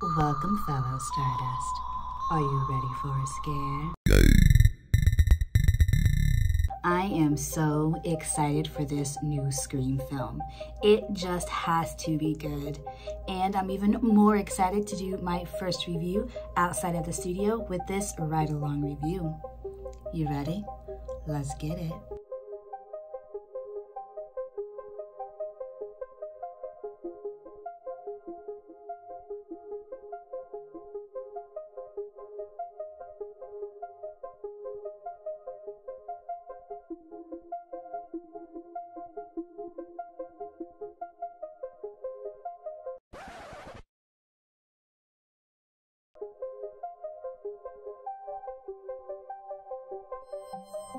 Welcome, fellow Stardust. Are you ready for a scare? I am so excited for this new Scream film. It just has to be good. And I'm even more excited to do my first review outside of the studio with this ride along review. You ready? Let's get it.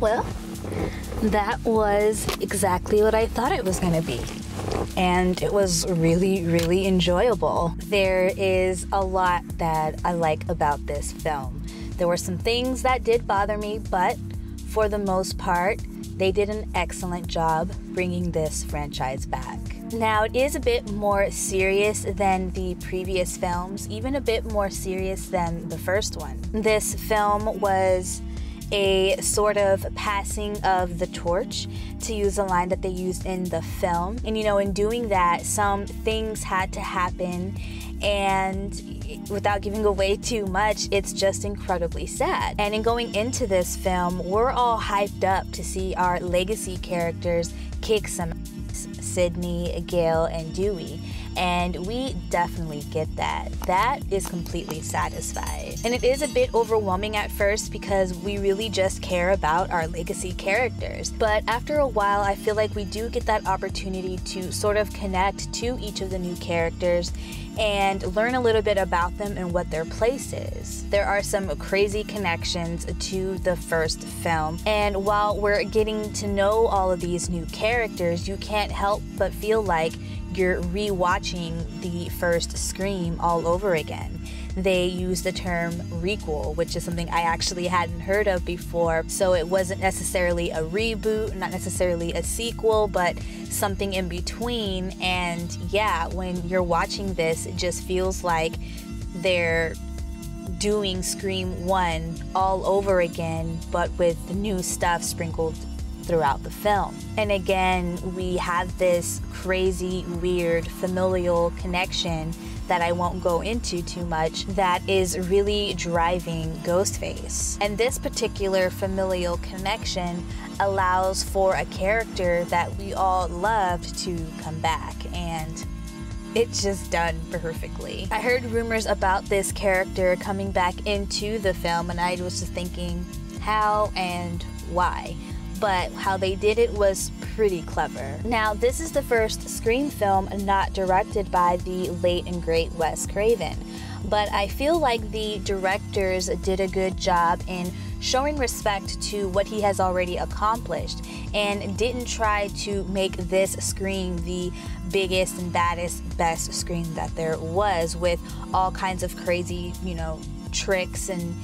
Well, that was exactly what I thought it was going to be. And it was really, really enjoyable. There is a lot that I like about this film. There were some things that did bother me, but for the most part, they did an excellent job bringing this franchise back. Now, it is a bit more serious than the previous films, even a bit more serious than the first one. This film was a sort of passing of the torch, to use a line that they used in the film. And you know, in doing that, some things had to happen, and without giving away too much, it's just incredibly sad. And in going into this film, we're all hyped up to see our legacy characters kick some Sidney, Gale, and Dewey and we definitely get that. That is completely satisfied. And it is a bit overwhelming at first because we really just care about our legacy characters. But after a while, I feel like we do get that opportunity to sort of connect to each of the new characters and learn a little bit about them and what their place is. There are some crazy connections to the first film, and while we're getting to know all of these new characters, you can't help but feel like you're rewatching the first Scream all over again. They use the term requel, which is something I actually hadn't heard of before. So it wasn't necessarily a reboot, not necessarily a sequel, but something in between. And yeah, when you're watching this, it just feels like they're doing Scream 1 all over again, but with new stuff sprinkled throughout the film. And again, we have this crazy, weird, familial connection that I won't go into too much that is really driving Ghostface. And this particular familial connection allows for a character that we all loved to come back and it's just done perfectly. I heard rumors about this character coming back into the film and I was just thinking how and why but how they did it was pretty clever. Now, this is the first Scream film not directed by the late and great Wes Craven, but I feel like the directors did a good job in showing respect to what he has already accomplished and didn't try to make this Scream the biggest and baddest, best Scream that there was with all kinds of crazy, you know, tricks and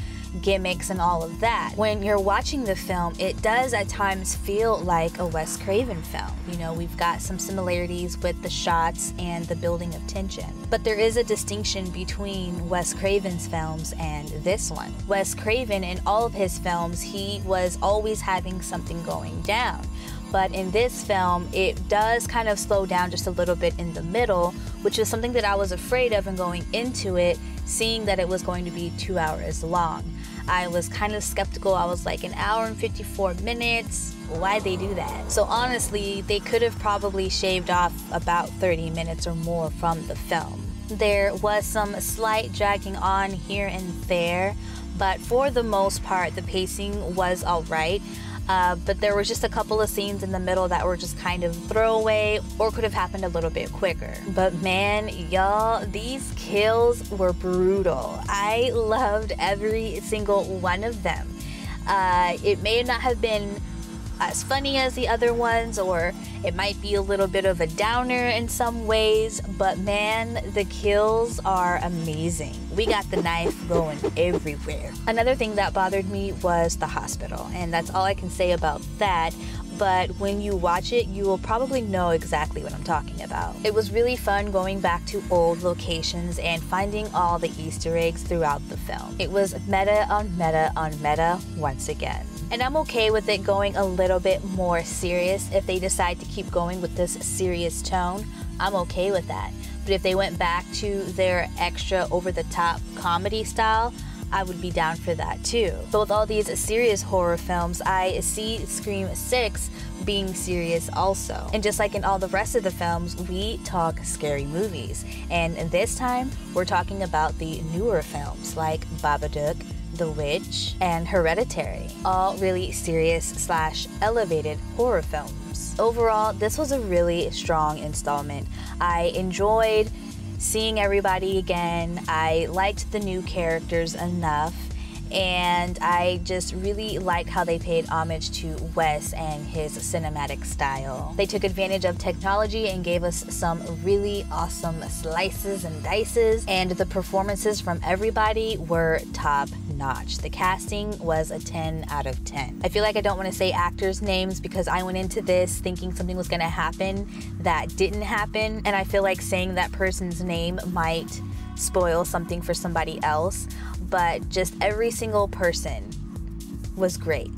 gimmicks and all of that. When you're watching the film, it does at times feel like a Wes Craven film. You know, we've got some similarities with the shots and the building of tension. But there is a distinction between Wes Craven's films and this one. Wes Craven, in all of his films, he was always having something going down but in this film, it does kind of slow down just a little bit in the middle, which is something that I was afraid of in going into it, seeing that it was going to be two hours long. I was kind of skeptical. I was like, an hour and 54 minutes? Why'd they do that? So honestly, they could have probably shaved off about 30 minutes or more from the film. There was some slight dragging on here and there, but for the most part, the pacing was alright. Uh, but there was just a couple of scenes in the middle that were just kind of throwaway or could have happened a little bit quicker. But man, y'all, these kills were brutal. I loved every single one of them. Uh, it may not have been as funny as the other ones, or it might be a little bit of a downer in some ways, but man, the kills are amazing. We got the knife going everywhere. Another thing that bothered me was the hospital, and that's all I can say about that. But when you watch it, you will probably know exactly what I'm talking about. It was really fun going back to old locations and finding all the Easter eggs throughout the film. It was meta on meta on meta once again. And I'm okay with it going a little bit more serious if they decide to keep going with this serious tone. I'm okay with that. But if they went back to their extra over the top comedy style, I would be down for that too. But with all these serious horror films, I see Scream 6 being serious also. And just like in all the rest of the films, we talk scary movies. And this time, we're talking about the newer films like Babadook, the Witch, and Hereditary, all really serious slash elevated horror films. Overall, this was a really strong installment. I enjoyed seeing everybody again. I liked the new characters enough and I just really like how they paid homage to Wes and his cinematic style. They took advantage of technology and gave us some really awesome slices and dices, and the performances from everybody were top notch. The casting was a 10 out of 10. I feel like I don't want to say actors' names because I went into this thinking something was going to happen that didn't happen, and I feel like saying that person's name might spoil something for somebody else but just every single person was great.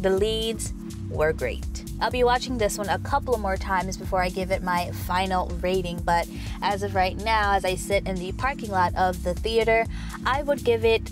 The leads were great. I'll be watching this one a couple more times before I give it my final rating, but as of right now, as I sit in the parking lot of the theater, I would give it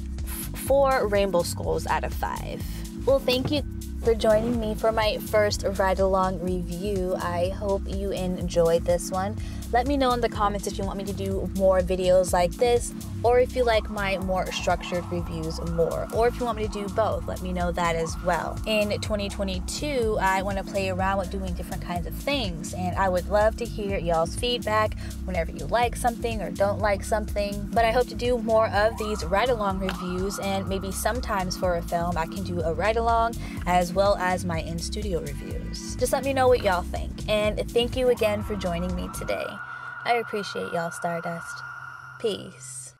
four rainbow skulls out of five. Well, thank you for joining me for my first ride along review. I hope you enjoyed this one. Let me know in the comments if you want me to do more videos like this or if you like my more structured reviews more or if you want me to do both let me know that as well. In 2022 i want to play around with doing different kinds of things and i would love to hear y'all's feedback whenever you like something or don't like something but i hope to do more of these ride along reviews and maybe sometimes for a film i can do a ride along as well as my in studio reviews. Just let me know what y'all think and thank you again for joining me today i appreciate y'all stardust peace.